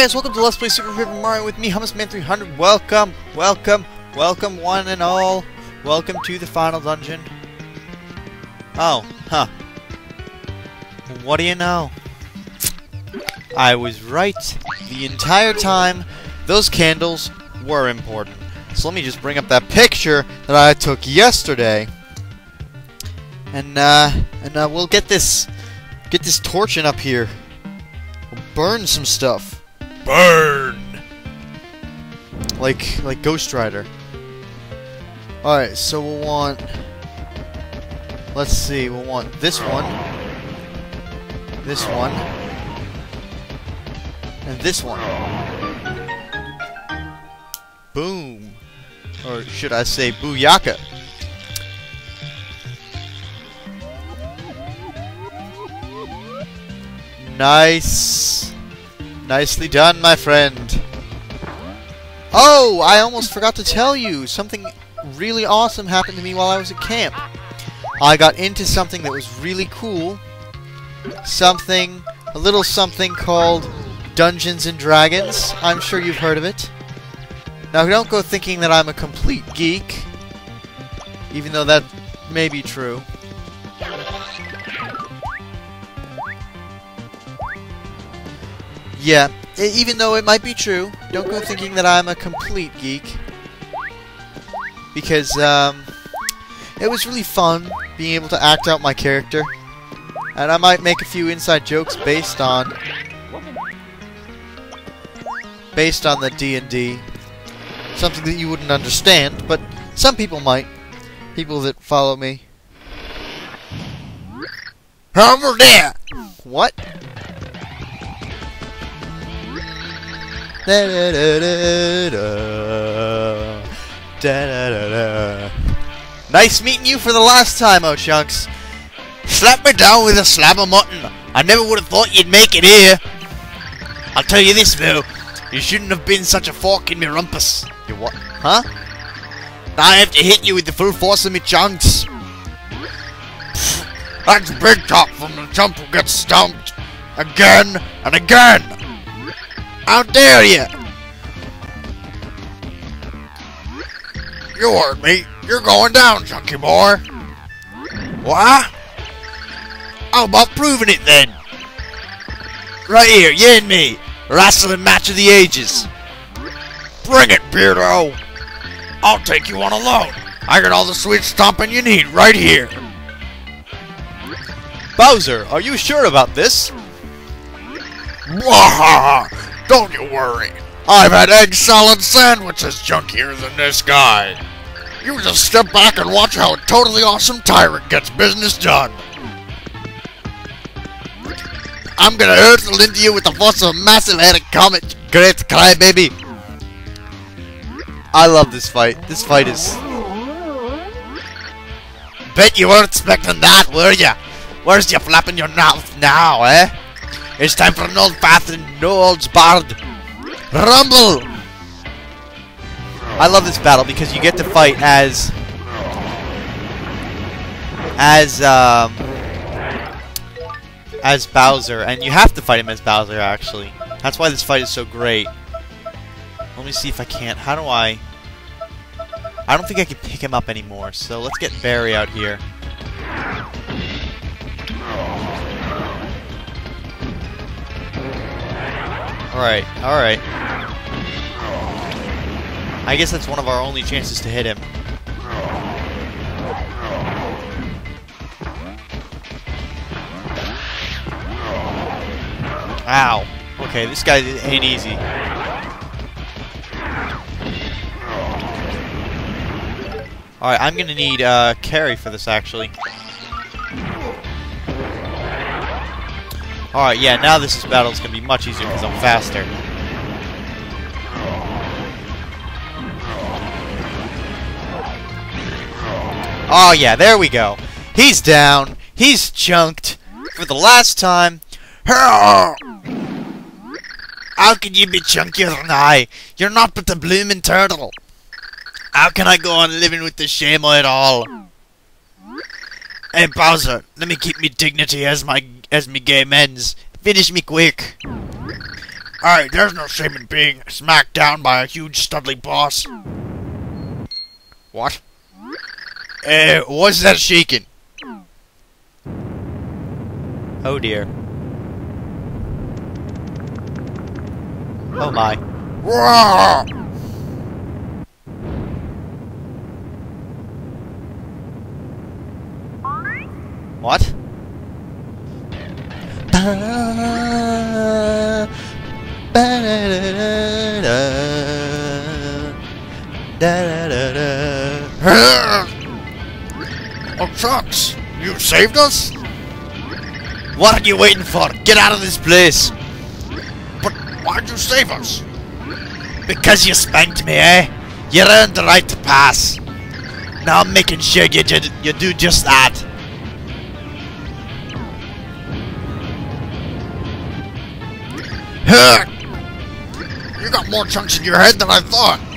guys, welcome to Let's Play Super Paper Mario with me, HummusMan300. Welcome, welcome, welcome one and all. Welcome to the final dungeon. Oh, huh. What do you know? I was right. The entire time, those candles were important. So let me just bring up that picture that I took yesterday. And, uh, and, uh, we'll get this, get this torching up here. We'll burn some stuff. Burn! Like, like Ghost Rider. Alright, so we'll want... Let's see, we'll want this one. This one. And this one. Boom. Or should I say booyaka. Nice. Nicely done, my friend. Oh, I almost forgot to tell you. Something really awesome happened to me while I was at camp. I got into something that was really cool. Something, a little something called Dungeons and Dragons. I'm sure you've heard of it. Now, don't go thinking that I'm a complete geek. Even though that may be true. Yeah, even though it might be true, don't go thinking that I'm a complete geek. Because, um, it was really fun being able to act out my character. And I might make a few inside jokes based on... Based on the D&D. Something that you wouldn't understand, but some people might. People that follow me. Over there! What? Nice meeting you for the last time, oh chunks. Slap me down with a slab of mutton. I never would have thought you'd make it here. I'll tell you this though, you shouldn't have been such a fork in me rumpus. You what? Huh? Now I have to hit you with the full force of me chunks. That's big talk from the chump who gets stomped again and again. How dare you! You heard me. You're going down, chunky boy. What? How about proving it then? Right here, you and me. Wrestling match of the ages. Bring it, Beardo. I'll take you on alone. I got all the sweet stomping you need right here. Bowser, are you sure about this? Don't you worry. I've had egg salad sandwiches junkier than this guy. You just step back and watch how a totally awesome tyrant gets business done. I'm gonna hurtle into you with the force of a massive headed comet, great crybaby. I love this fight. This fight is... Bet you weren't expecting that, were ya? Where's you flapping your mouth now, eh? It's time for an old-fashioned, no-olds-barred rumble! I love this battle because you get to fight as... As, um... As Bowser, and you have to fight him as Bowser, actually. That's why this fight is so great. Let me see if I can't. How do I... I don't think I can pick him up anymore, so let's get Barry out here. Alright, alright. I guess that's one of our only chances to hit him. Ow. Okay, this guy ain't easy. Alright, I'm gonna need uh, Carrie for this, actually. Alright, yeah, now this is gonna be much easier because I'm faster. Oh yeah, there we go. He's down. He's chunked. For the last time. How can you be chunkier than I? You're not but a bloomin' turtle. How can I go on living with the shame of it all? Hey Bowser, let me keep me dignity as my as me gay men's. Finish me quick. Aye, there's no shame in being smacked down by a huge studly boss. What? Eh, what's that shaking? Oh dear. Oh my. What? Oh, shucks! You saved us? What are you waiting for? Get out of this place! But why'd you save us? Because you spanked me, eh? You earned the right to pass. Now I'm making sure you, you, you do just that. You got more chunks in your head than I thought.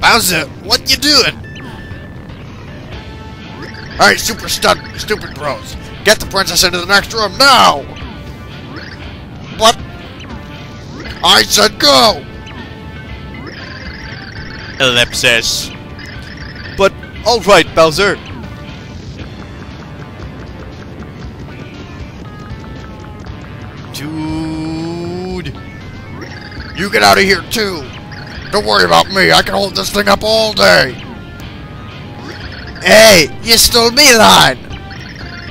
Bowser, what you doing? Alright, super stud, stupid bros. Get the princess into the next room now! What? I said go! Ellipsis. But, alright, Bowser. Dude. You get out of here, too. Don't worry about me. I can hold this thing up all day. Hey, you stole me line.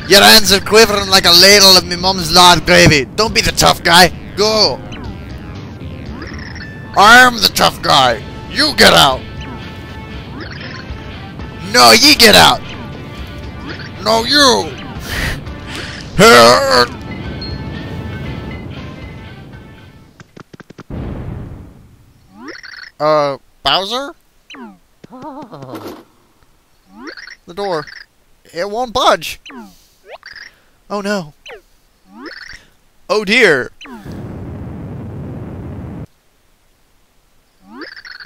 Your hands are quivering like a ladle of me mum's lard gravy. Don't be the tough guy. Go. I am the tough guy. You get out. No, you get out. No, you. Uh, Bowser? The door. It won't budge. Oh no. Oh dear.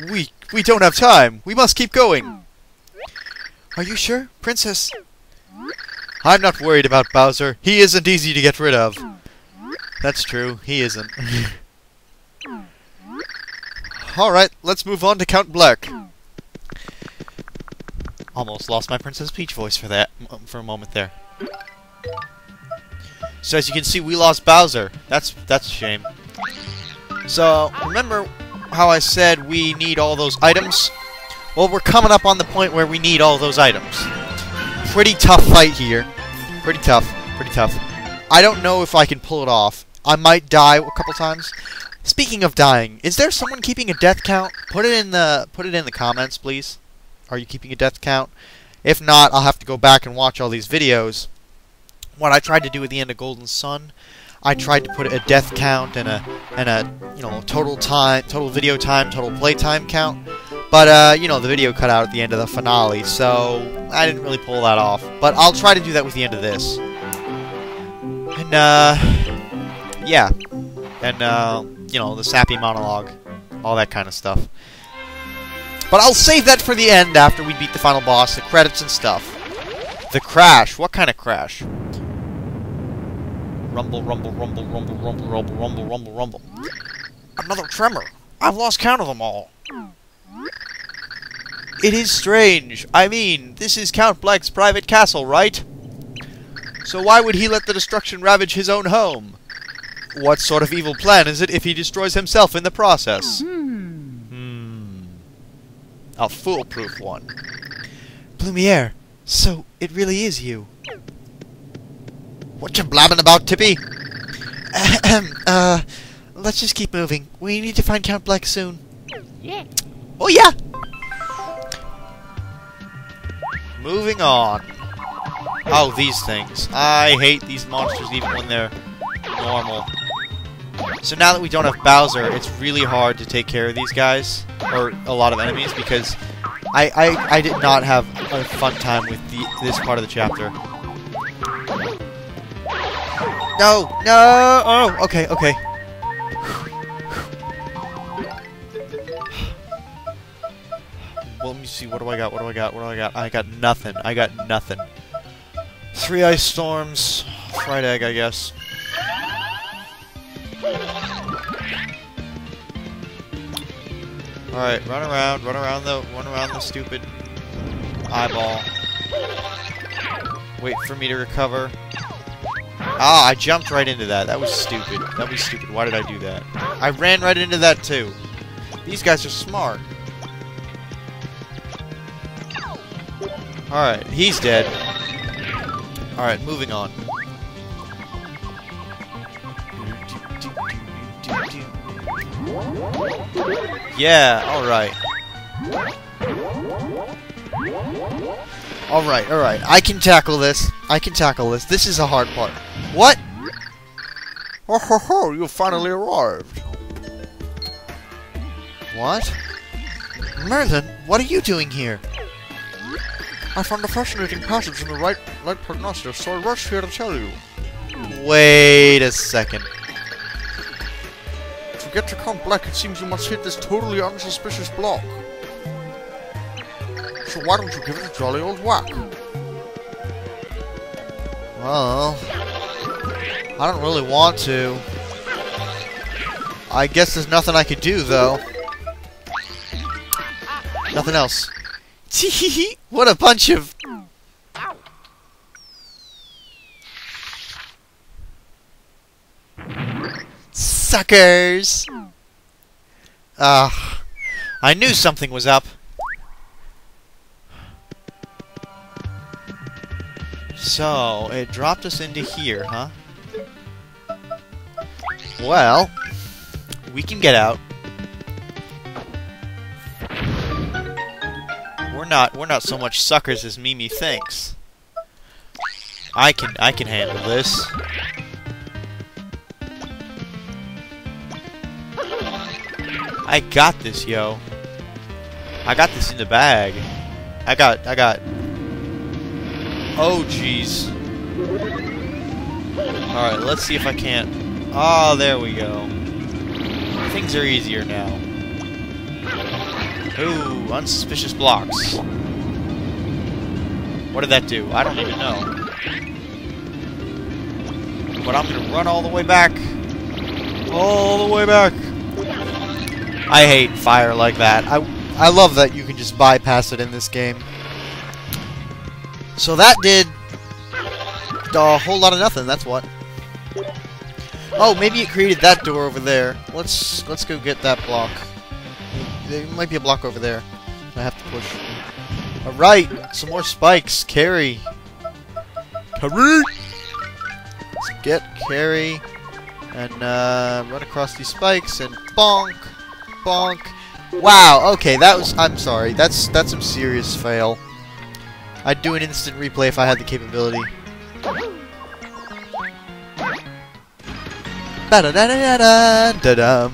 We we don't have time. We must keep going. Are you sure, Princess? I'm not worried about Bowser. He isn't easy to get rid of. That's true. He isn't. Alright, let's move on to Count Black. Almost lost my Princess Peach voice for that, for a moment there. So as you can see, we lost Bowser. That's that's a shame. So, remember how I said we need all those items? Well, we're coming up on the point where we need all those items. Pretty tough fight here. Pretty tough. Pretty tough. I don't know if I can pull it off. I might die a couple times. Speaking of dying, is there someone keeping a death count? Put it in the put it in the comments, please. Are you keeping a death count? If not, I'll have to go back and watch all these videos. What I tried to do at the end of Golden Sun, I tried to put a death count and a and a you know total time, total video time, total play time count. But uh, you know the video cut out at the end of the finale, so I didn't really pull that off. But I'll try to do that with the end of this. And uh, yeah, and uh, you know, the sappy monologue, all that kind of stuff. But I'll save that for the end after we beat the final boss, the credits and stuff. The crash. What kind of crash? Rumble, rumble, rumble, rumble, rumble, rumble, rumble, rumble, rumble. Another tremor. I've lost count of them all. It is strange. I mean, this is Count Bleck's private castle, right? So why would he let the destruction ravage his own home? What sort of evil plan is it if he destroys himself in the process? Hmm. A foolproof one. Blumiere, so it really is you. What you blabbing about, Tippy? uh, let's just keep moving. We need to find Count Black soon. Yeah. Oh yeah! Moving on. Oh, these things. I hate these monsters even when they're normal. So now that we don't have Bowser, it's really hard to take care of these guys, or a lot of enemies, because I, I, I did not have a fun time with the, this part of the chapter. No! No! Oh, okay, okay. Well, let me see. What do I got? What do I got? What do I got? I got nothing. I got nothing. Three ice storms. Fried egg, I guess. Alright, run around, run around the run around the stupid eyeball. Wait for me to recover. Ah, I jumped right into that. That was stupid. That was stupid. Why did I do that? I ran right into that too. These guys are smart. Alright, he's dead. Alright, moving on. Yeah, alright. Alright, alright. I can tackle this. I can tackle this. This is a hard part. What? Oh ho ho, you finally arrived. What? Merlon, what are you doing here? I found a fascinating passage in the right light Prognosticus, so I rushed here to tell you. Wait a second. Get to Count Bleck, it seems you must hit this totally unsuspicious block. So why don't you give it a jolly old whack? Well, I don't really want to. I guess there's nothing I could do, though. Nothing else. what a bunch of... Suckers! Ah, I knew something was up. So, it dropped us into here, huh? Well, we can get out. We're not we're not so much suckers as Mimi thinks. I can I can handle this. I got this, yo. I got this in the bag. I got I got Oh jeez. Alright, let's see if I can't. Oh, there we go. Things are easier now. Ooh, unsuspicious blocks. What did that do? I don't even know. But I'm gonna run all the way back. All the way back. I hate fire like that. I, I love that you can just bypass it in this game. So that did a whole lot of nothing, that's what. Oh, maybe it created that door over there. Let's let's go get that block. There might be a block over there. I have to push. Alright, some more spikes. Carrie. Carrie! Let's get Carrie. And uh, run across these spikes and bonk. Bonk. Wow, okay, that was... I'm sorry. That's, that's some serious fail. I'd do an instant replay if I had the capability. Da da da da da da da.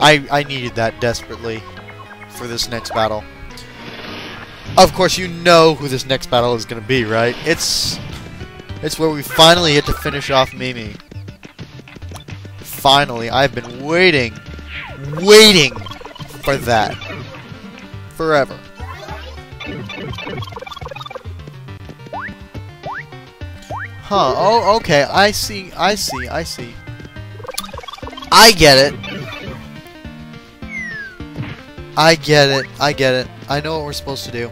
I I needed that desperately for this next battle. Of course, you know who this next battle is going to be, right? It's it's where we finally get to finish off Mimi. Finally, I've been waiting, waiting for that forever. Huh, oh, okay, I see, I see, I see. I get it. I get it, I get it. I know what we're supposed to do.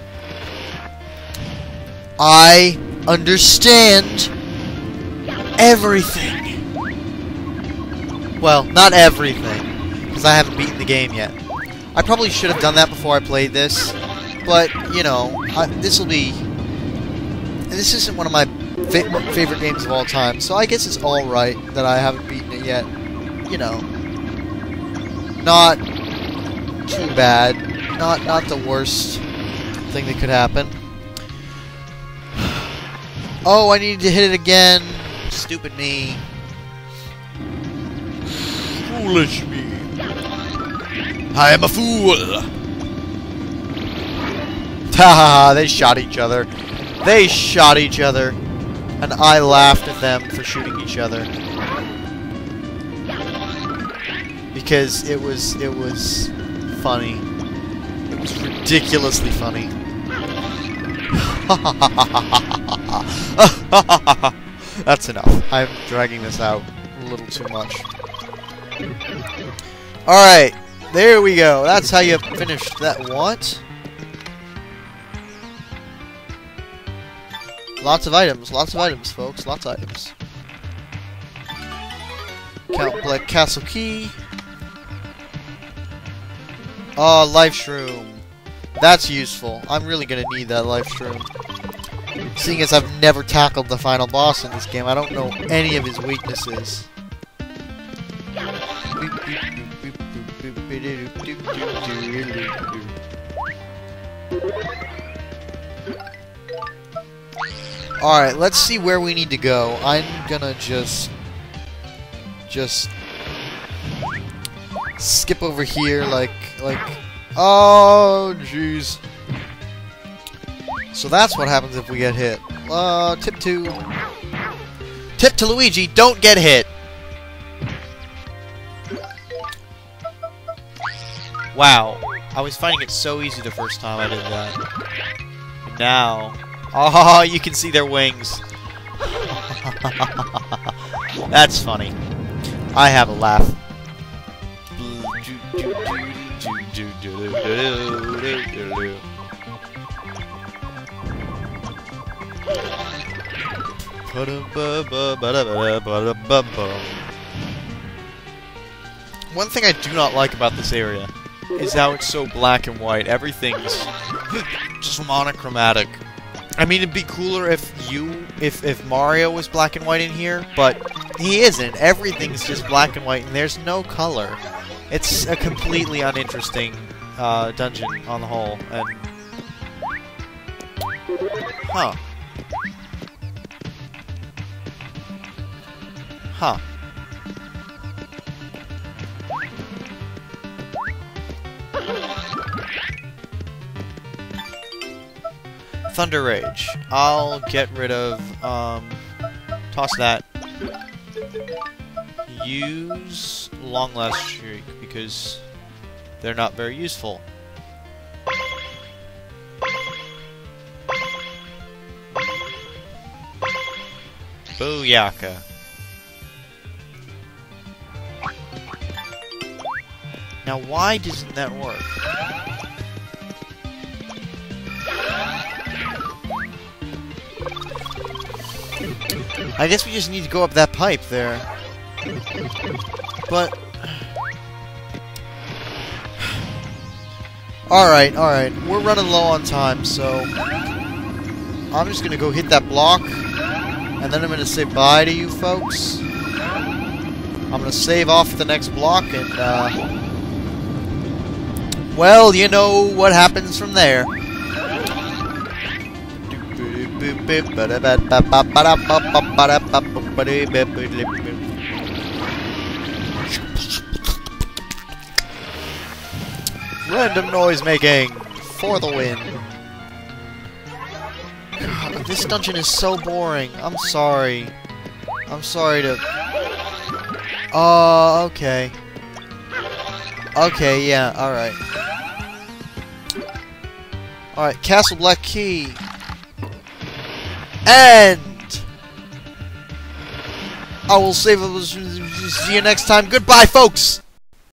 I understand everything. Well, not everything, because I haven't beaten the game yet. I probably should have done that before I played this, but, you know, this will be... This isn't one of my favorite games of all time, so I guess it's alright that I haven't beaten it yet. You know, not too bad. Not not the worst thing that could happen. Oh, I need to hit it again. Stupid me. Foolish me. I am a fool. Ha they shot each other. They shot each other and I laughed at them for shooting each other because it was it was funny. It was ridiculously funny. That's enough. I'm dragging this out a little too much. Alright, There we go. That's how you finish that. What? Lots of items. Lots of items, folks. Lots of items. Count Black Castle Key. Oh, Life Shroom. That's useful. I'm really gonna need that Life Shroom. Seeing as I've never tackled the final boss in this game, I don't know any of his weaknesses. Alright, let's see where we need to go. I'm gonna just... Just... Skip over here like... like... Oh, jeez. So that's what happens if we get hit. Uh, tip two. Tip to Luigi, don't get hit! Wow. I was finding it so easy the first time I did that. Now... Oh, you can see their wings. That's funny. I have a laugh. One thing I do not like about this area is how it's so black and white. Everything's just monochromatic. I mean, it'd be cooler if you, if, if Mario was black and white in here, but he isn't. Everything's just black and white, and there's no color. It's a completely uninteresting uh, dungeon on the whole, and... Huh. Huh. Thunder Rage. I'll get rid of, um, toss that. Use Long Last Shriek, because they're not very useful. Booyaka. Now why doesn't that work? I guess we just need to go up that pipe there. But... Alright, alright. We're running low on time, so... I'm just gonna go hit that block, and then I'm gonna say bye to you folks. I'm gonna save off the next block, and, uh... Well, you know what happens from there. Random noise making for the win. God, this dungeon is so boring. I'm sorry. I'm sorry to... Oh, uh, okay. Okay, yeah, alright. Alright, Castle Black Key. And I will save it. See you next time. Goodbye, folks.